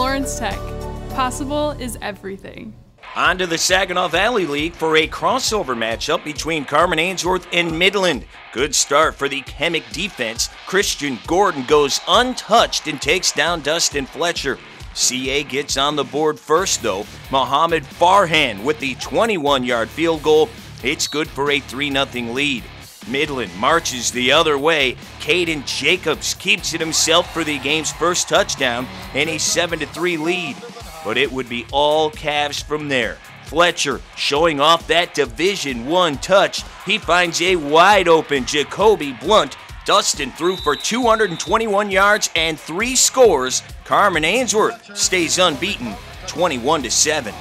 Lawrence Tech. Possible is everything. On to the Saginaw Valley League for a crossover matchup between Carman Ainsworth and Midland. Good start for the Chemic defense. Christian Gordon goes untouched and takes down Dustin Fletcher. CA gets on the board first, though. Mohammed Farhan with the 21 yard field goal. It's good for a 3 0 lead. Midland marches the other way. Caden Jacobs keeps it himself for the game's first touchdown and a 7 3 lead but it would be all Cavs from there. Fletcher showing off that Division 1 touch. He finds a wide open Jacoby Blunt. Dustin threw for 221 yards and 3 scores. Carman Ainsworth stays unbeaten 21 7.